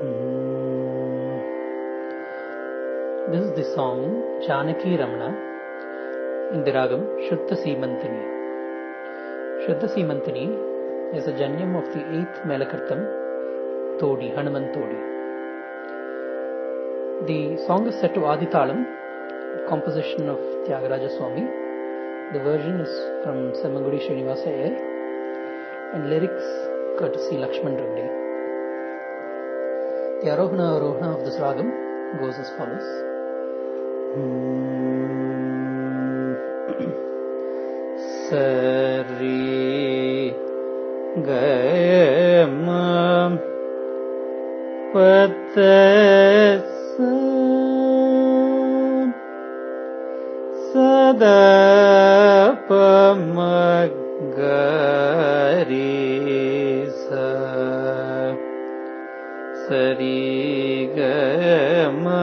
Mm. This is the song Janaki Ramana in the ragam Shuddha Simantini. Shuddha Simantini is a janyam of the eighth Melakirtam Todi, Hanuman Todi. The song is set to Aditalam, composition of Tyagaraja Swami. The version is from Semangudi Srinivasa Ayer and lyrics courtesy Lakshman Reddy. The Arohana Arohana of this ragam goes as follows. Sari Gama Patasa Sada सरी गमपदस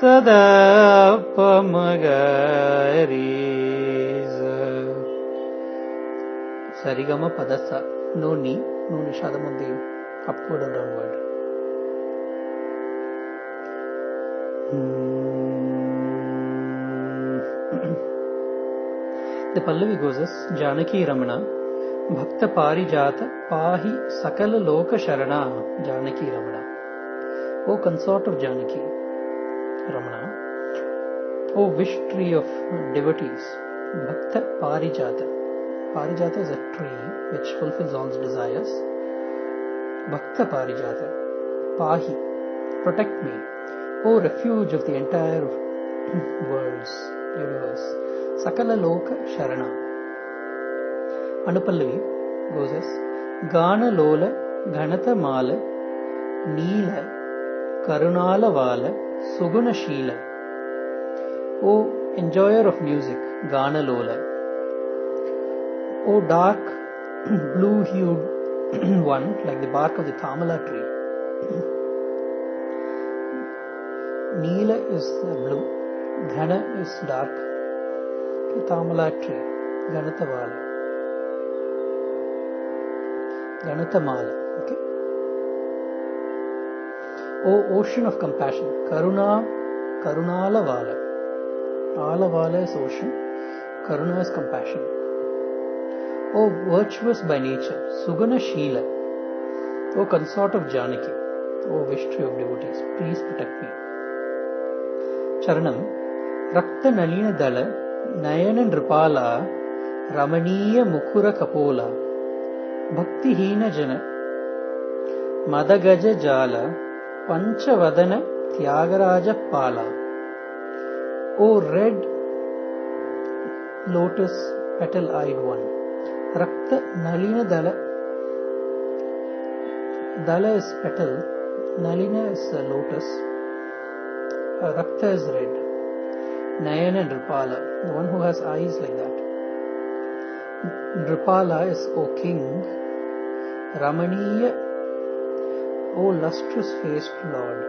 सदा पमगरीज సరిగమ పదస నూని నూనె శాతం ఉంది up కూడా downward The Pallavi goes as Janaki Ramana Parijata Pahi Sakala Loka Sharana Janaki Ramana. O consort of Janaki Ramana, O wish tree of devotees, Bhakta Parijata. Parijata is a tree which fulfills all its desires. Bhakta Parijata, Pahi, protect me, O refuge of the entire worlds, universe. Sakala Loka Sharana. Anupallavi goes as Gana Lola Ganata Mala Neela Karunala Vala Suguna Sheela. O enjoyer of music, Gana Lola. O dark blue hued one, like the bark of the Tamala tree. Neela is blue, Ghana is dark, Tamala tree, Ganatavala. గణితమాల okay? O ocean of compassion. కరుణా కరుణాలవాల. ఆలవాల is ocean Karuna is compassion O virtuous by nature సుగుణశీల. O consort of Janaki O Vishnu of devotees please protect me చరణం. రక్త నళీన దళ నయన నృపాల రమణీయ ముకుర కపోలా. Jala, Panchavadana Tyagaraja Pala, O red lotus petal eyed one. Rakta Nalina Dala. Dala is petal, Nalina is a lotus, uh, Rakta is red. Nayana and Nripala, the one who has eyes like that. Nripala is O king, Ramaniya, O lustrous faced lord.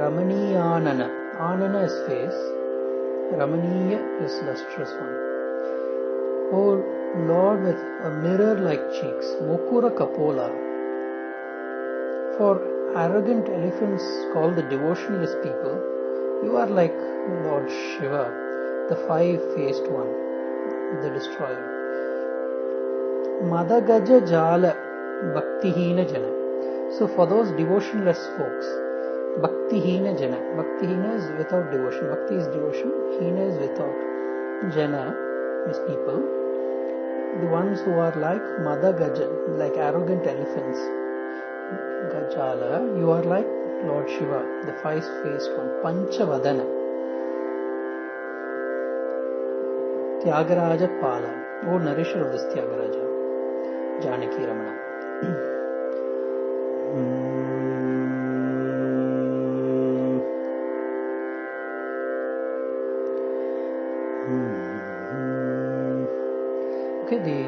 Ramaniyanana, Anana is face, Ramaniya is lustrous one. O Lord with a mirror like cheeks, Mukura Kapola. For arrogant elephants called the devotionless people, you are like Lord Shiva, the five faced one, the destroyer. Madagaja Jala Bhaktihina Jana. So for those devotionless folks, Bhaktihina Jana. Bhaktihina is without devotion. Bhakti is devotion, Hina is without. Jana is people the ones who are like Mada Gaja, like arrogant elephants. Gajala, you are like Lord Shiva, the five-faced one, Panchavadana. Tyagaraja Pala, O nourisher of this Tyagaraja, Okay, the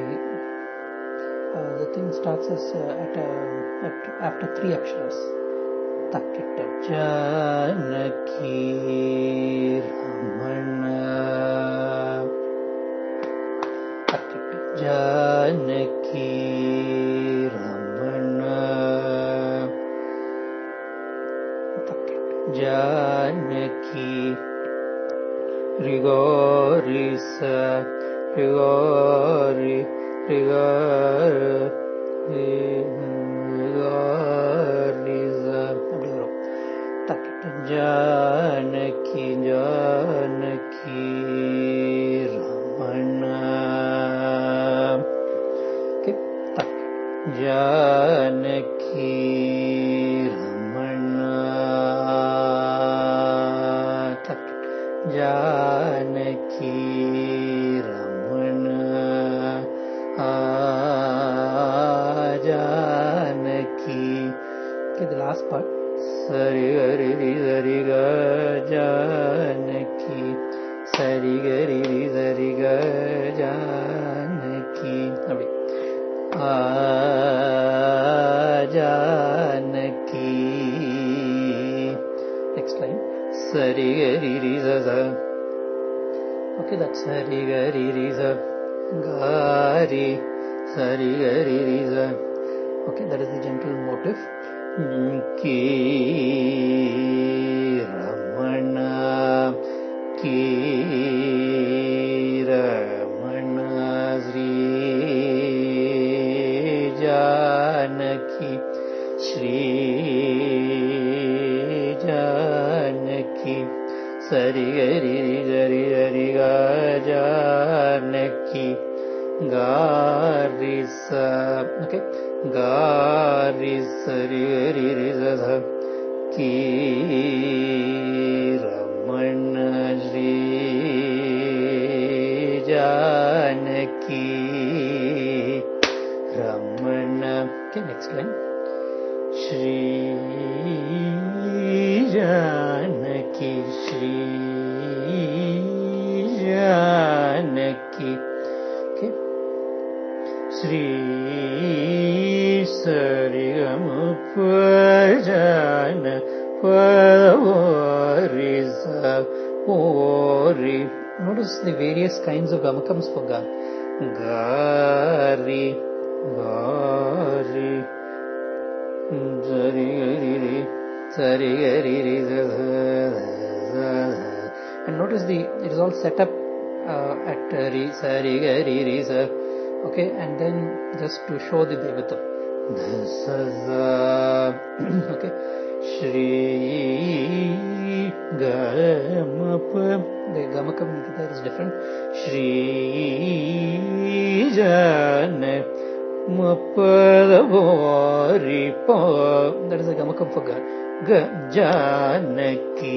uh, the thing starts as uh, at, uh, at after three aksharas. Takita Janaki Ramana. जनकी राम जानी रिगारिस ऋगारि रिगारिक जानकी जानकी। जानकी रमण தக் जानकी रमण next line. Okay, that's sari gari ri. Gari. Sari gari. Okay, that is the gentle motif. Ki ramana ki रि गरी गरि हरि गा जानकी गारि okay गारि सरि हरि रि की रमण ली जानकी के नेक्स्ट लाइन श्री जा की श्री जानकी के श्री सरगम पजन परि Notice the various kinds of gamakams for ga. Gari, gari, gari, gari, gari, gari, gari, gari, and notice the it is all set up uh, at uh, re sa re ga re re sa. Okay and then just to show the devata. Okay. Shri ga ma pa, the Gamakam Nikita is different. Shri jan ma pa. Da vo ri pa that is a Gamakam for God Janaki.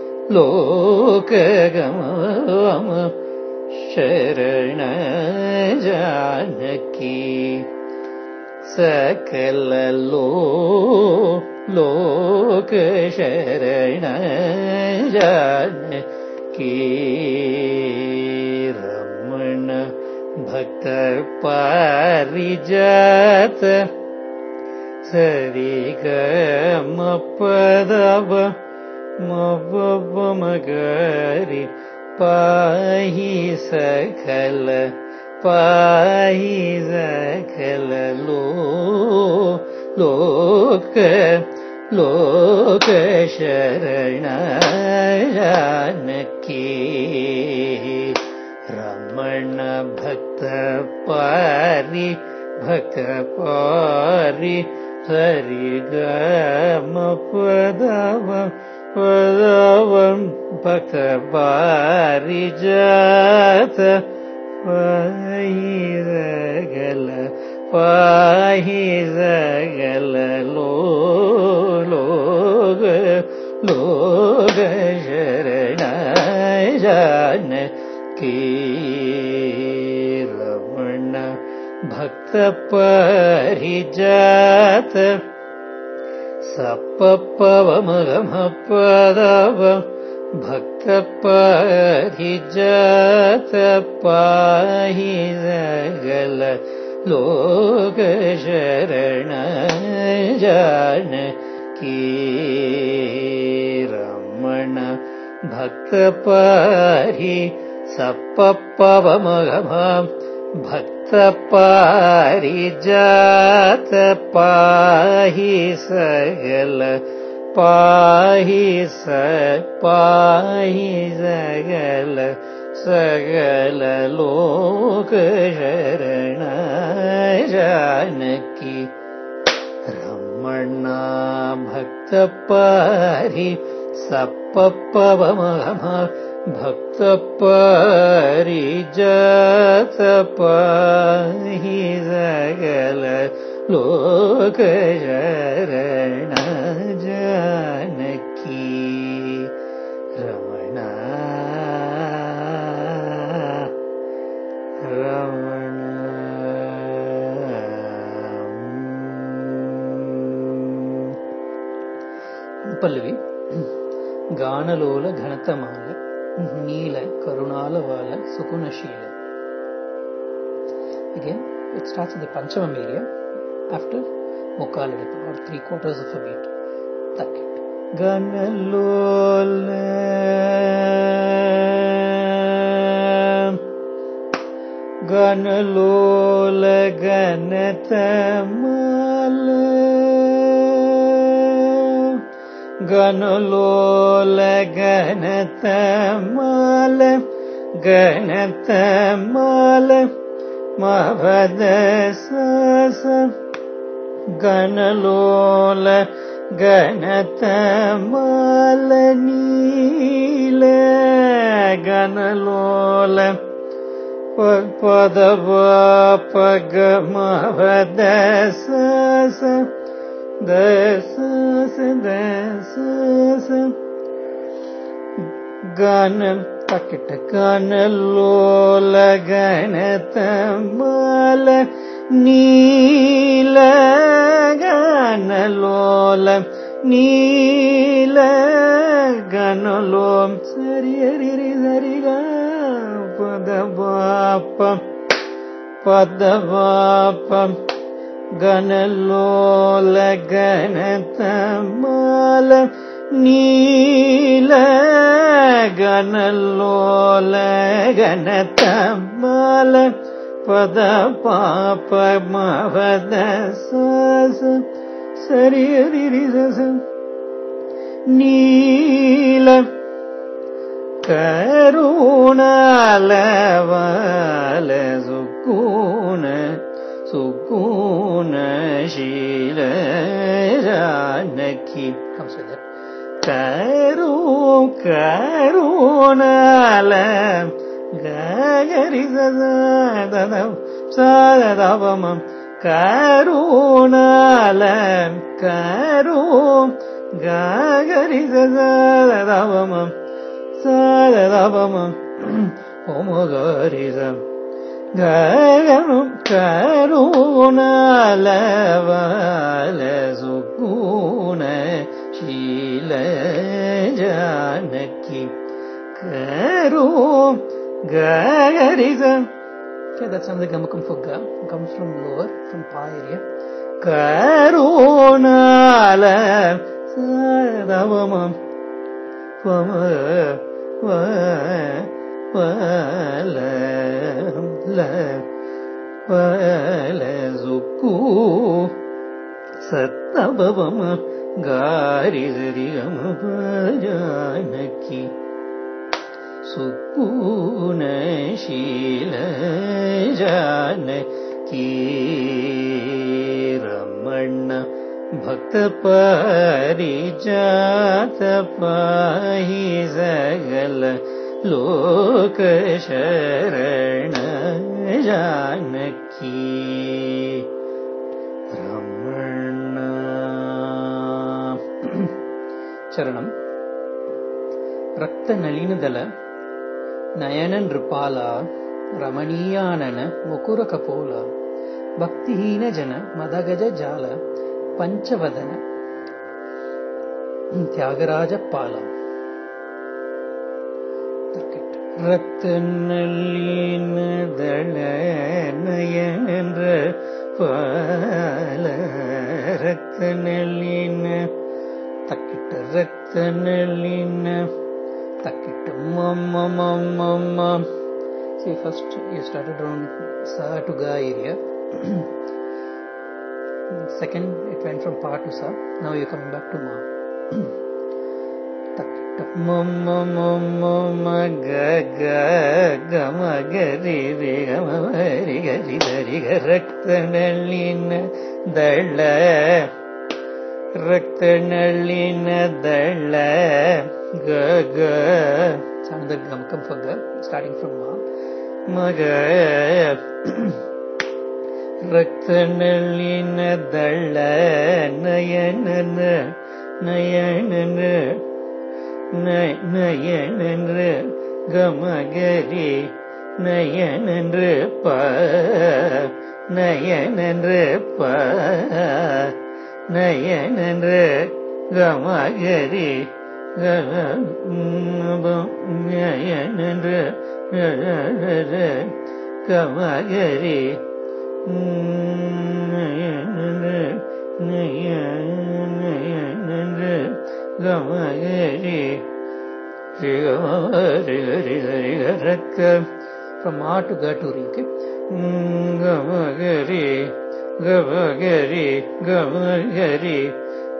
लोक गम शरण जानकी सकल लो लोक शरण जानकी रमण भक्त पारिजात सरि गम पदव मगरि पाहि सकल पाहि सकल लो लोक लोक शरण भक्त पारि भक्त पारि गम पदव पदवं भक्तपारिजात पाहि जगल पाहि जगल लो लोग लोग शरण जान की रमण भक्त परिजात सपपवमगमपदव भक्त परिजात पाहि जगल लोक शरण जान रमण। भक्त परि सपपवमगम भक्त पारिजात पाहि सगल पाहि स पाहि सगल सगल लोक शरण जानकी रमणा भक्त पारि भक्तपरिजातपाहि सकल लोकशरण जानकी रमणा रमण पल्लवी गानलोल घनतमान நீல கருணால vala sukunashila again it starts in the panchamam area after mukal or three quarters of a beat that it ganalolne ganalola ganatama गणलोल गणतमाल गणतमाल मभद सस गणलोल गणतमाल नील गणलोल पदव ಗನ ತಕಿಟ ಕನಲೋಲ ಗಣತಮಲ ನೀಲ ಗನಲೋಲ ನೀಲ ಗನಲೋಂ ಸರಿ ಹರಿ ಸರಿ ಪದ ಬಾಪ ಪದ ಬಾಪ सरि ग पद बाप पद बाप गणलोल गणतमाल नील गणलोल गणतमाल पद पाप मवद सस सरि हरि रि सस नील करुणालवाल सुकून സുഗുണശീലരാനക്കി Karoon കരൂണാല ഗരിതം സാരതവമം കരൂണാല Karoon ഗരിതവമം സാരതവമം ഓമകരിതം garam karuna lavale sukune shile janaki karum garizam okay that sounds like amukam fugga. Comes from lower from pi area. Karuna lavavam pama va valam ल वल सुकू सत्तवम गारि गरिगम जानकी सुकून शील जानकी रमण भक्त परिजात लोकशरण जानकी रमण। சரணம் ரத்த நளினுதல நயனன் ரிபாலா ரமணீயானன முகுர கபோல பக்திஹீன ஜன மதகஜ ஜால பஞ்சவதன தியாகராஜ பாலா। ரத்த நல்லீனதள நயன்ற பால ரத்த நல்லீன தக்கிட்ட ரத்த நல்லீன தக்கிட்ட மம்மம்மம்மம்மா See, first you started on Sa to Ga area. Second, it went from Pa to Sa. Now you're coming back to Ma. മമ്മ മമ്മ മഗ രക്തനള്ളിന ദള രക്തനള്ളിന ദള ഗ ഗ സാനന്ദ ഗമക്കം ഫഗ സ്റ്റാർട്ടിംഗ് ഫ്രം മഗ രക്തനള്ളിന ദള നയനന നയനന நயனென்று கமகரி நயனென்று ப நயனென்று ப நயனென்று கமகரி நயனென்று கமகரி நயனென்று நின்று கமகரி ரிகமரிகரிகரக்க இப்போ மாட்டு காட்டுறீங்க கமகரி கமகரி கமகரி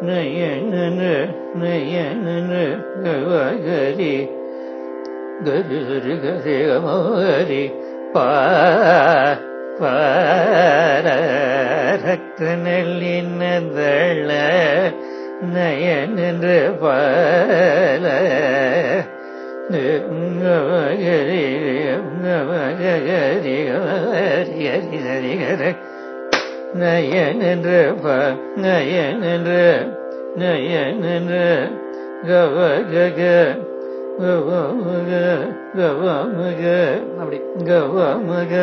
நய நின்று நய நின்று கமகரி கரி கரி கமகரி பா பாரக்கணின்னதள நயனென்று பால நமகரி நமகரி ஹரிஹரிஹர நயனென்று பா நயனென்று நயனென்று கவகக கவமக கவமக அப்படி கவமக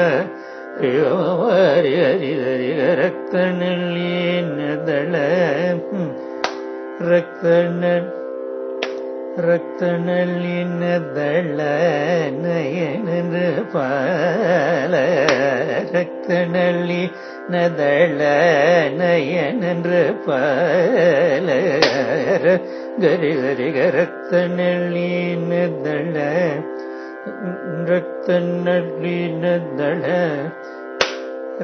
ரக்கணல் ஏனதள ரக்கணல் ரத்தனல் இன்னதள நயனது பால ரத்தனல் நதள நயனன்று பால கரி கரி கரத்தனல் இன்னதள ரத்தநளினதள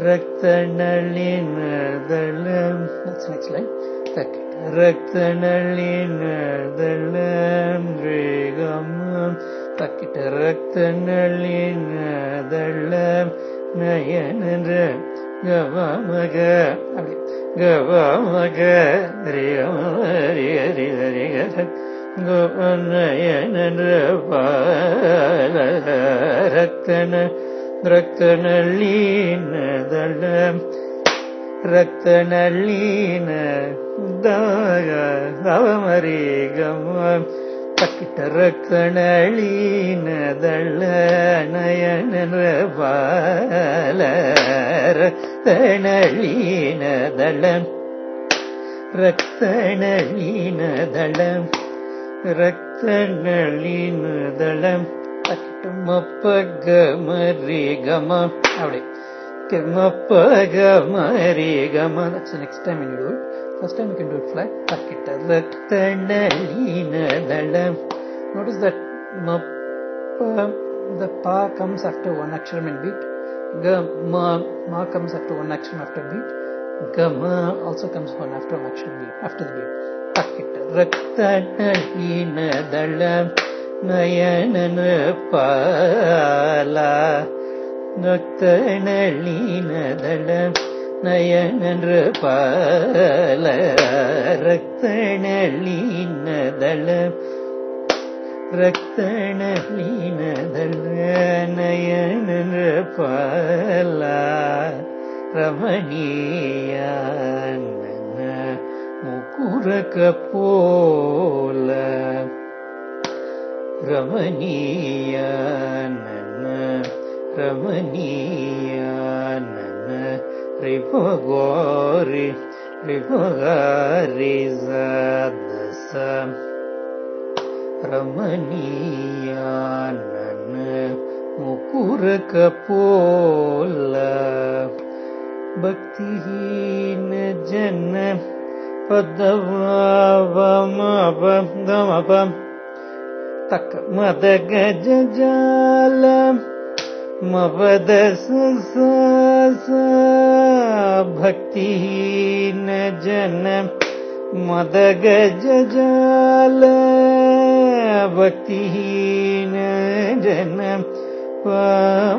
ரத்தநளினதள ரத்தநளினதளம் ரேகமம் தக்கிட்ட ரத்தநளினதளம் நயனன்ற கவமக அப்படி கவமக ரே ரே ரே ரே நயனன்ற பால ரக்தன ரக்தநளினதளம் ரக்தநளின தாக அவமரி கமம் Takkitta. ரக்தநளினதள நயன பால ரக்தநளினதளம் ரக்தநளினதளம் ரக்தநளினதளம் Takkitta. மப்பகமரி கமம் அப்படி மப்பகமரி கமம் That's the next time when you do it. First time you can do it flat. Takkitta. ரக்தநளினதளம் Notice that ma, pa, the pa comes after one aksharam in beat. Ga, ma, ma comes after one aksharam after beat. Gama also comes one after one aksharam beat, after the beat. രക്തീനദള നയനന പക്തനീനദള നയനന പല രക്തീനദള രക്തീനദള നയനന പല രമണീയ पोल। रमणीयान ऋभग रेभोग रि सदस। रमणीयानन मुकुरक पोल। भक्तिहीन जन पद्वामप तक् मदगजजाल मपदस भक्तिः न जन मदगजाल भक्तिः न जन पर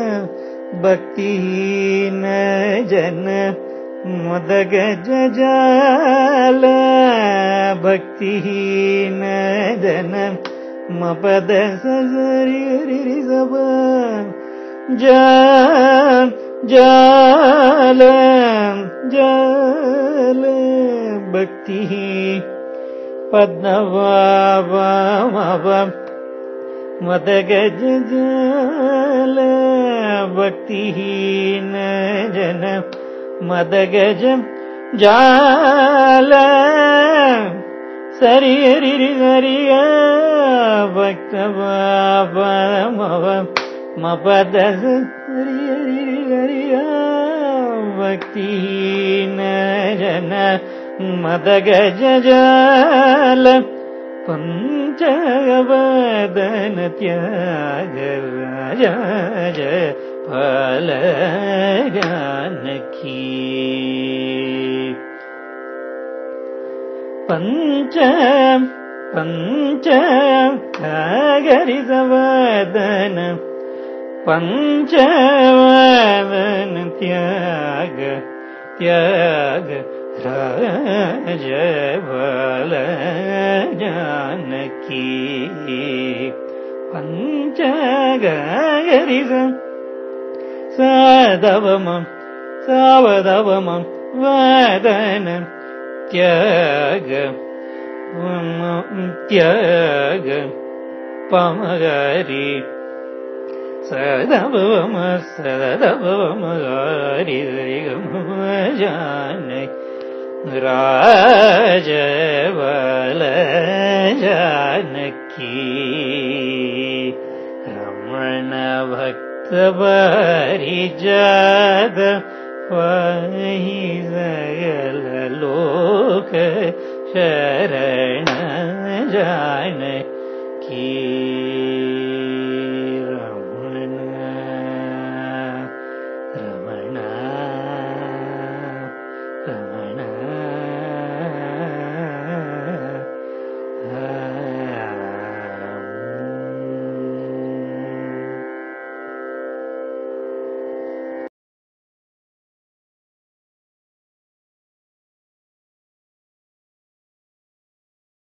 भक्तिहीन जन मदगजल भक्तिीन जन मपद मपदरी सब। जाल जल भक्तिः पद्म मदगजल भक्तिहीन जन मदगज जाल सरि हरिगर भक्त बिगरि भक्तिहीन जन मदगज जाल പഞ്ചവദന ത്യാഗരാജ ഫലജാനകി പഞ്ച പഞ്ച കാകരിതവദന പഞ്ചവദന ത്യാഗ ത്യാഗ जल जानकी पञ्च गरि सदव सा वदव वदन त्यग त्यग पमगरि। सदव सदवमगारिगानकी जल जानी रमणभक्तवी जी लोक शरण जान।